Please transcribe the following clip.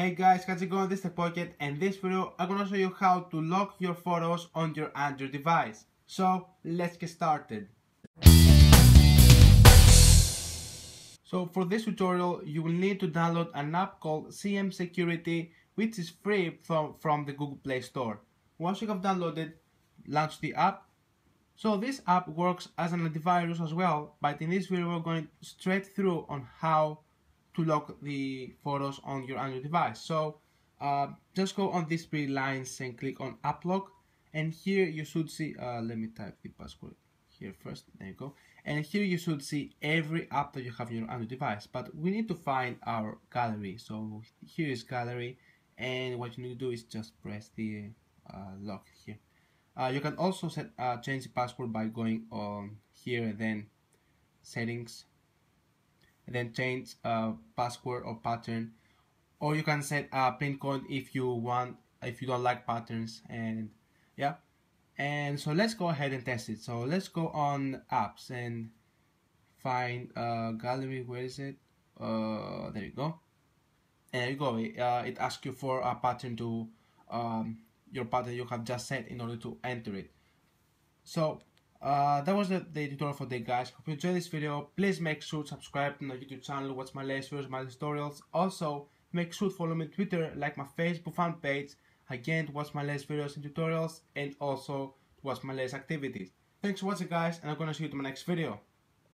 Hey guys, how's it going? This is TechPocket and this video I'm gonna show you how to lock your photos on your Android device. So let's get started. So for this tutorial you will need to download an app called CM Security which is free from, from the Google Play Store. Once you have downloaded, launch the app. So this app works as an antivirus as well, but in this video we're going straight through on how to lock the photos on your Android device. So uh, just go on these three lines and click on app lock and here you should see, uh, let me type the password here first, there you go. And here you should see every app that you have on your Android device, but we need to find our gallery. So here is gallery and what you need to do is just press the uh, lock here. Uh, you can also set uh, change the password by going on here and then settings and then change uh, password or pattern. Or you can set a pin code if you want if you don't like patterns and yeah. And so let's go ahead and test it. So let's go on apps and find uh, gallery. Where is it? Uh, there you go. And there you go. Uh, it asks you for a pattern to um, your pattern you have just set in order to enter it. So uh, that was the, the, tutorial for today guys. Hope you enjoyed this video. Please make sure to subscribe to my YouTube channel, watch my videos, my tutorials. Also, make sure to follow me on Twitter, like my Facebook fan page, again to watch my latest videos and tutorials, and also to watch my latest activities. Thanks for watching guys, and I'm gonna see you in my next video.